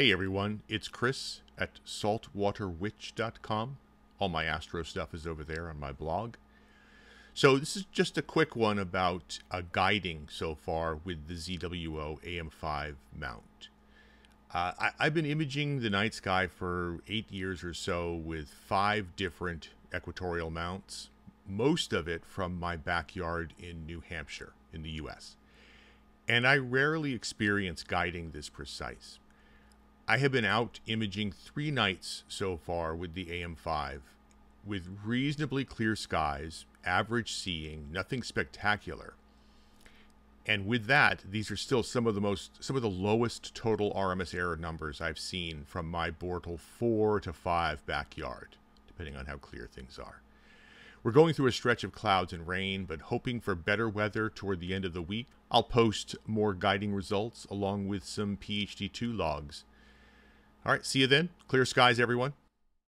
Hey everyone, it's Chris at saltwaterwitch.com. All my astro stuff is over there on my blog. So this is just a quick one about uh, guiding so far with the ZWO AM5 mount. Uh, I, I've been imaging the night sky for eight years or so with five different equatorial mounts, most of it from my backyard in New Hampshire in the US. And I rarely experience guiding this precise. I have been out imaging three nights so far with the AM5 with reasonably clear skies, average seeing, nothing spectacular. And with that, these are still some of the most some of the lowest total RMS error numbers I've seen from my Bortle 4 to 5 backyard, depending on how clear things are. We're going through a stretch of clouds and rain, but hoping for better weather toward the end of the week. I'll post more guiding results along with some PHD2 logs all right, see you then. Clear skies, everyone.